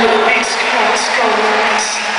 Go, Mexico, let's go,